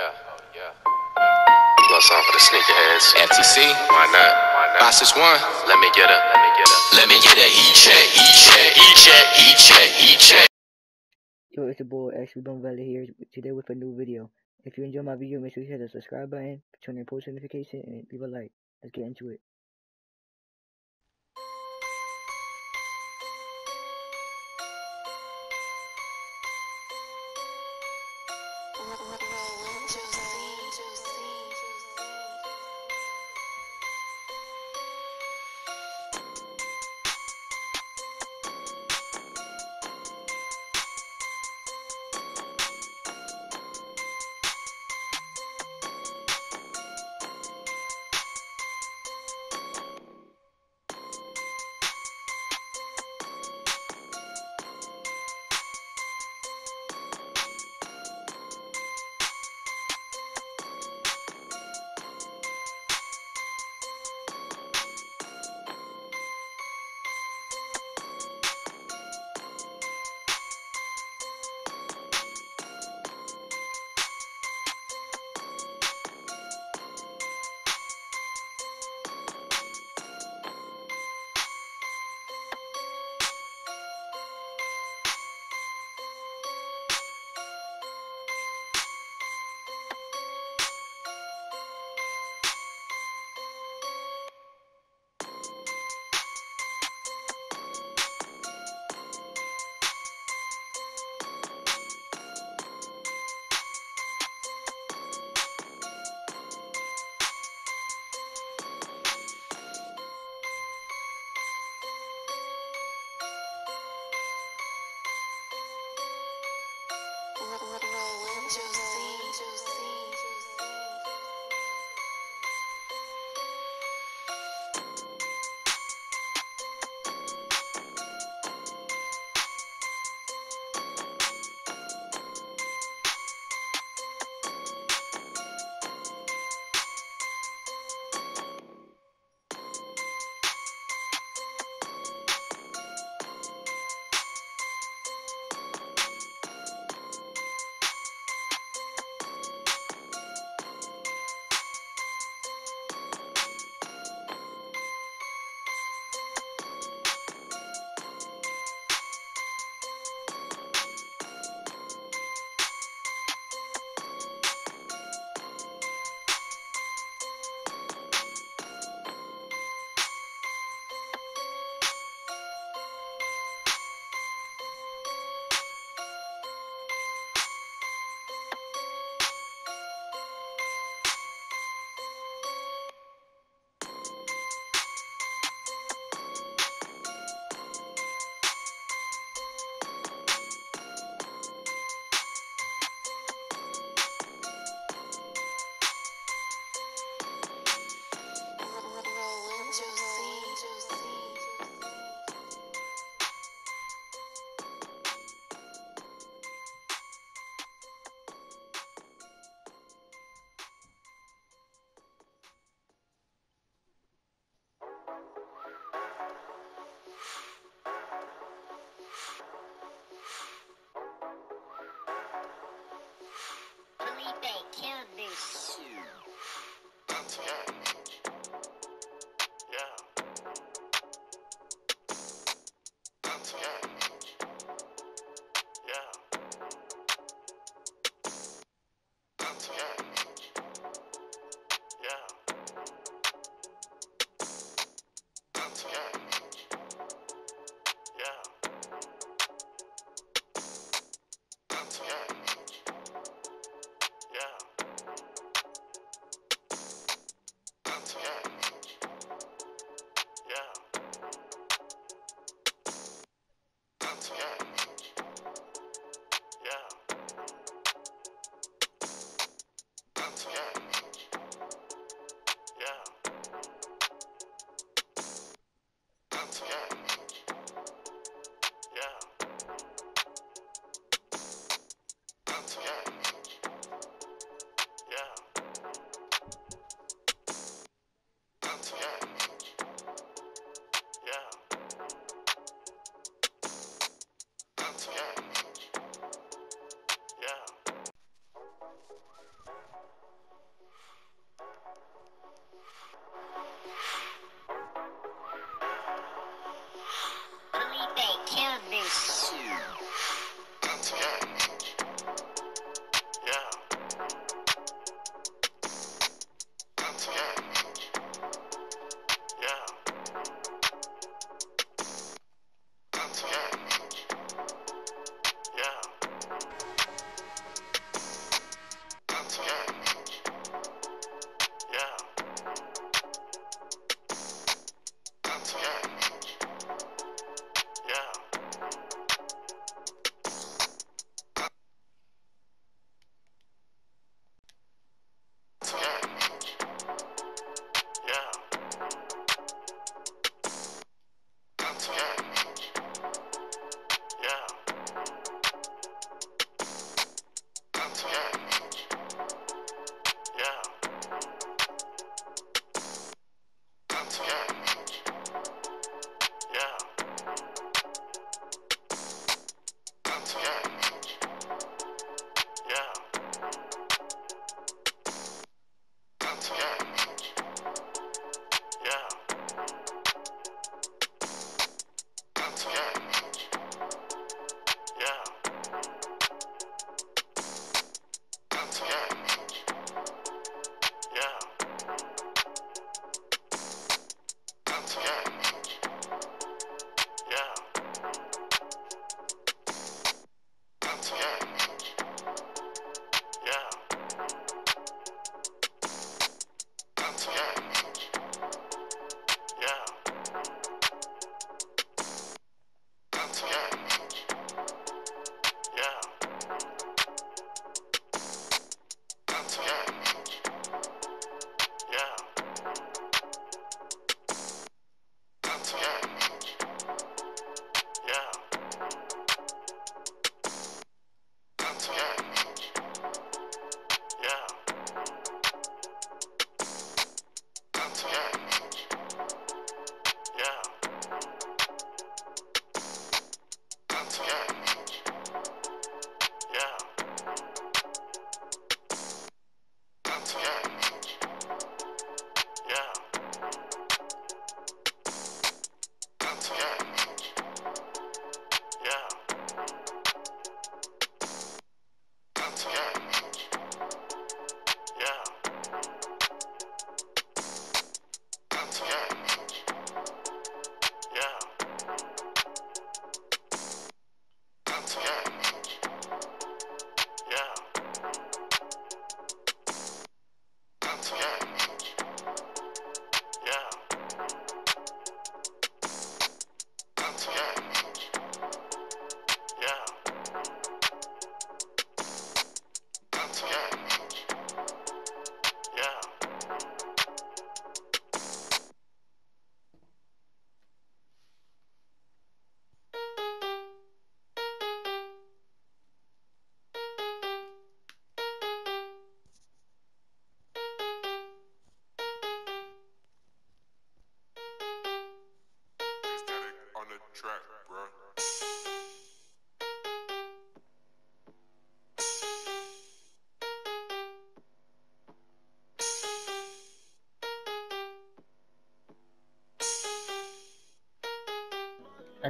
yeah, oh yeah. Little song for the sneakerheads. FTC, why not? Why not? Five six one. Let me get a. Let me get a. Let me get a heat check. Heat check. Heat check. Heat check. Heat check. Yo, it's your boy Ashley Bum Valley here today with a new video. If you enjoy my video, make sure you hit the subscribe button, turn on post notification, and leave a like. Let's get into it.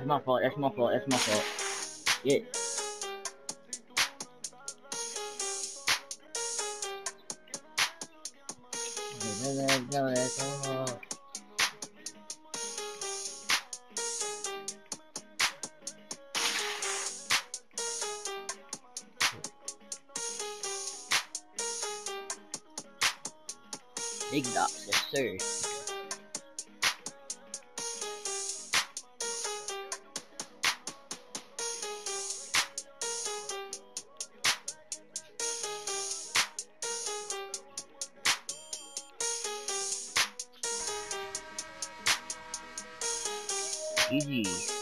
That's my fault. That's my fault. That's my fault. Yeah. GG.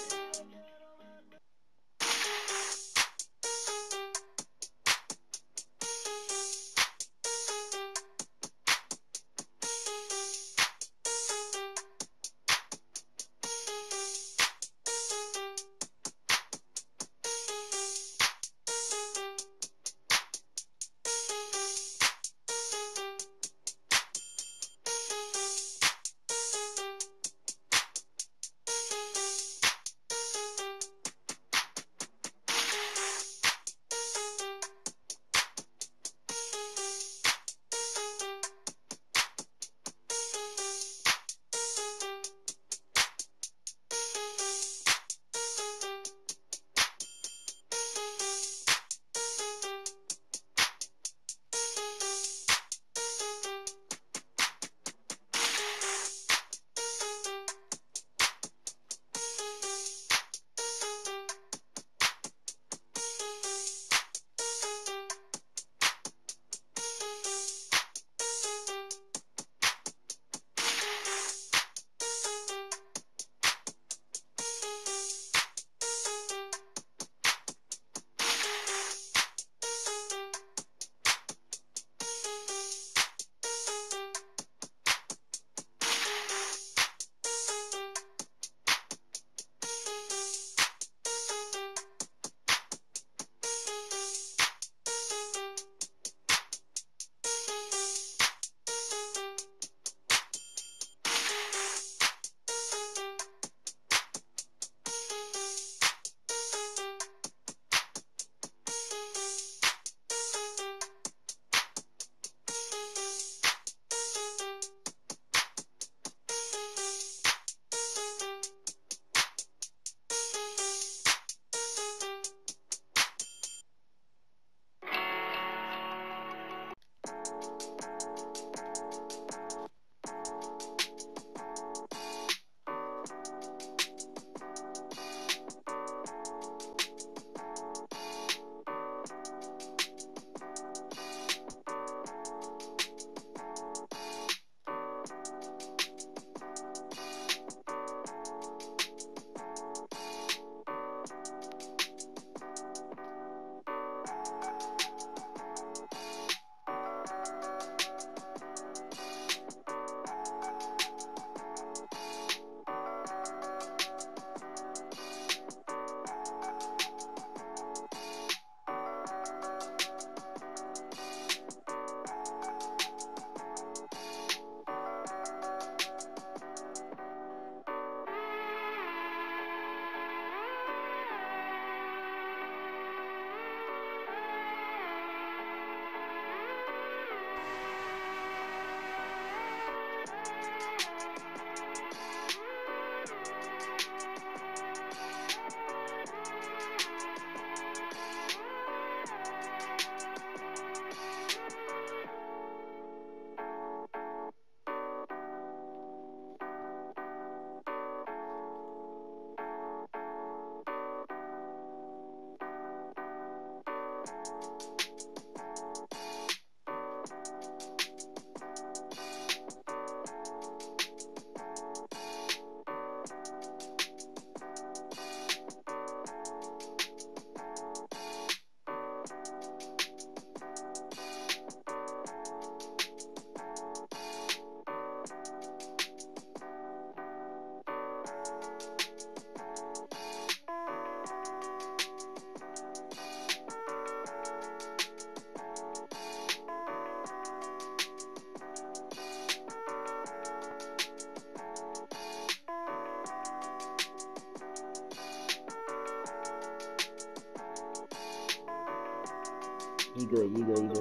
You good, you good, you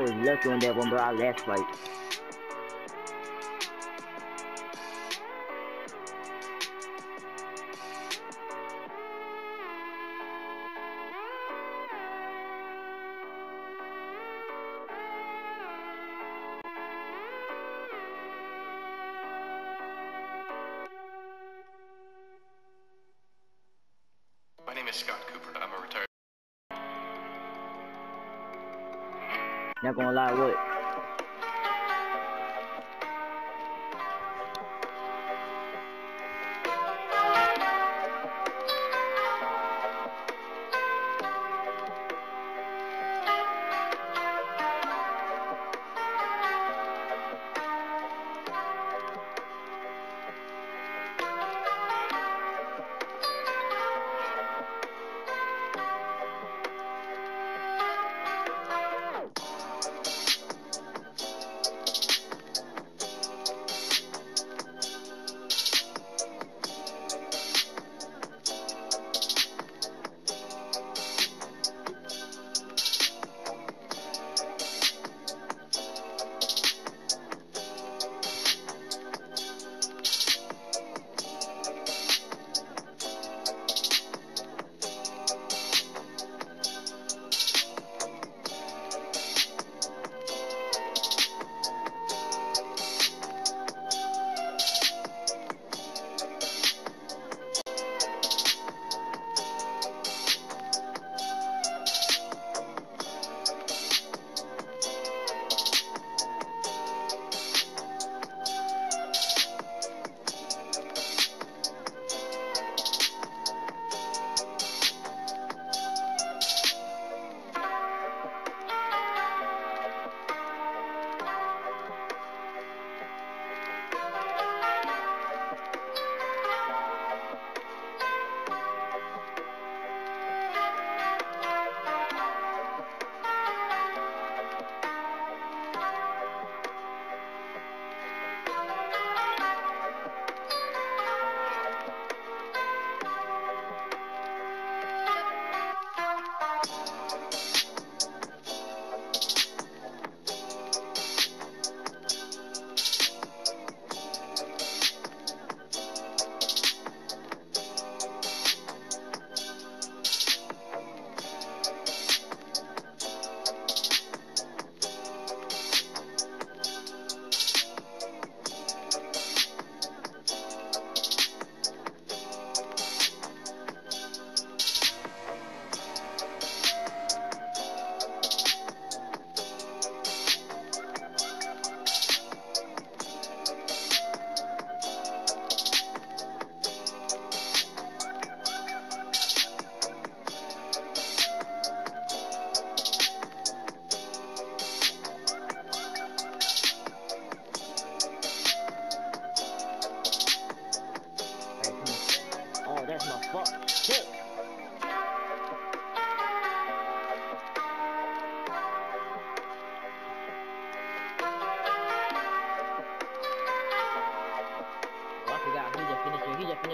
was lucky on that one, bro. I last fight. My name is Scott Cooper. I'm a retired. Not gonna lie, what?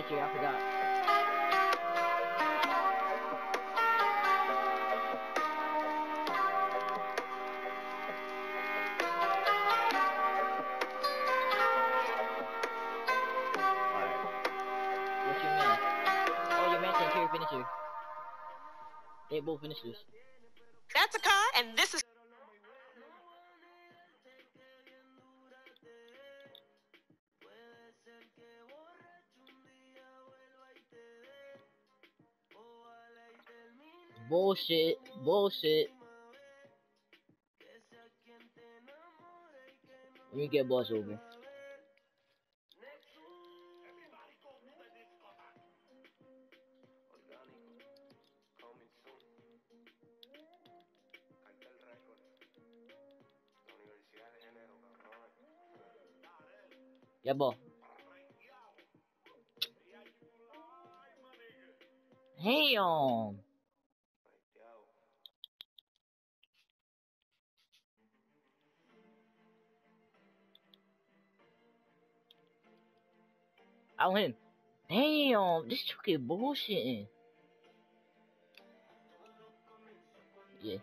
Here. Just. I forgot. Alright. What's your man? Oh, your man can carry finisher. They both finishers. That's bullshit, bullshit. Let me get boss over. Yeah, boy. Damn. I win. Damn, this truck is bullshitting. Yeah.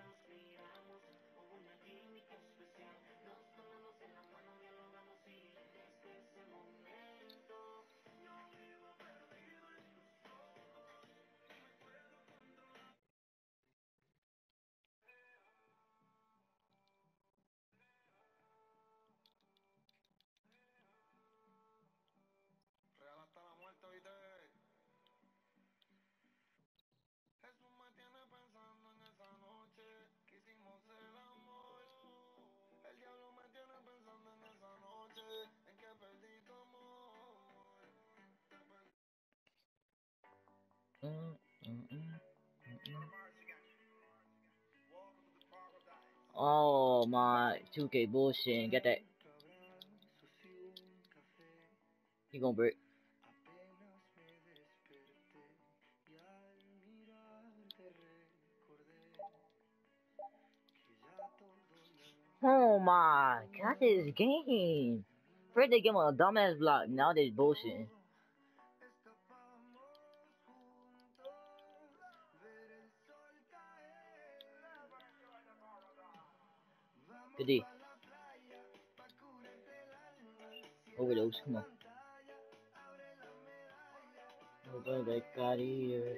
Oh my 2K bullshit. Get that. He gonna break. Oh my god, this game. First they give him a dumbass block, now they bullshitting. Good D. Overdose, come on. Over the career.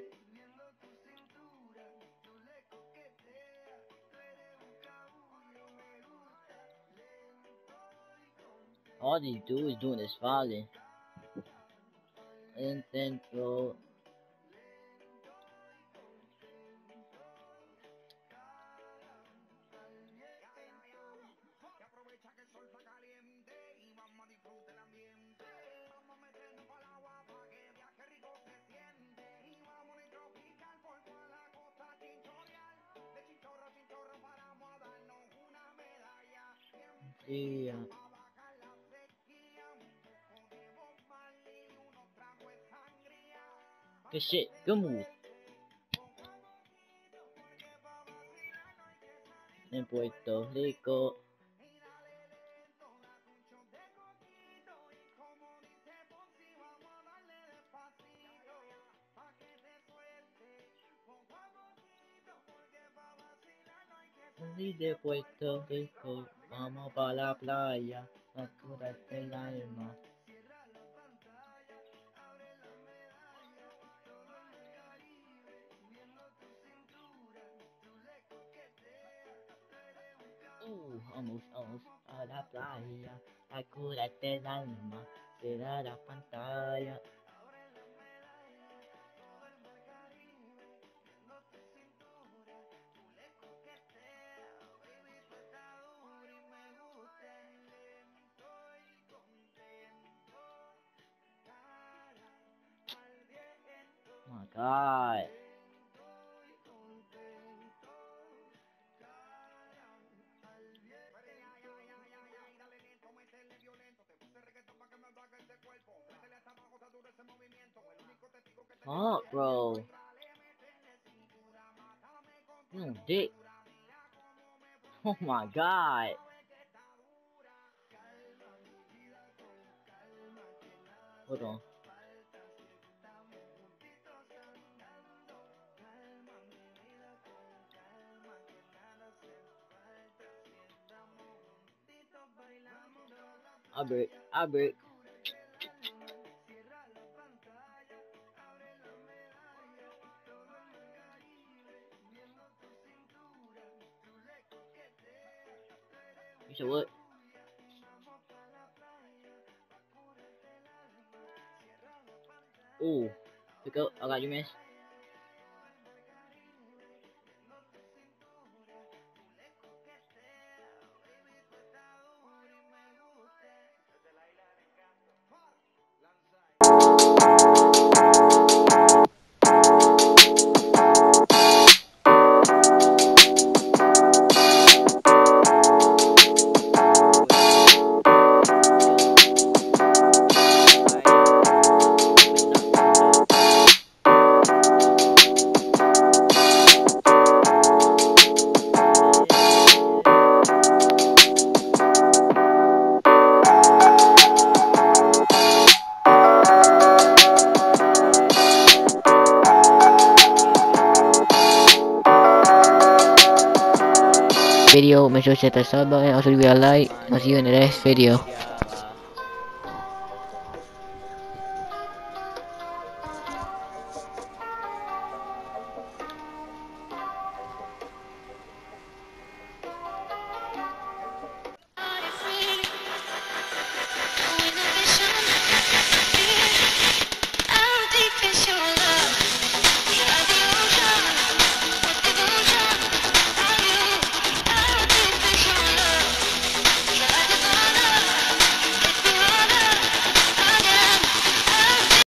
All they do is doing is falling. And then throw. Y, uh, que. En Rico. de Puerto Rico vamos para la playa, a curarte el alma. Uh, vamos, vamos a la playa, a el alma, será la pantalla. God. Fuck, bro. You dick. Oh my god. Hold on. I break. I break. You said what? Ooh. Pick up. I got you, man. Video. Make sure to hit that sub button. Also, leave a like. I'll see you in the next video.